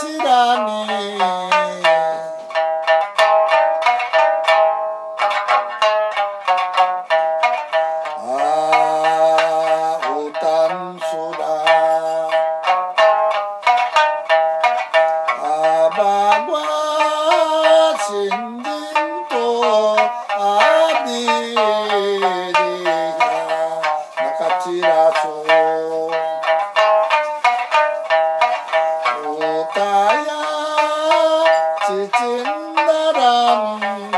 知ら你。 따야 지진 바람이.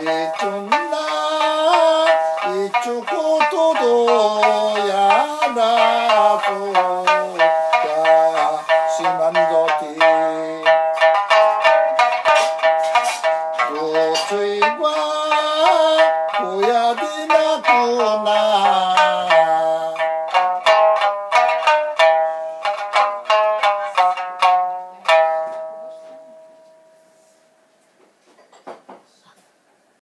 이쪽 나 이쪽 도도야 나보야 심한 것이 도주이과 親でなくな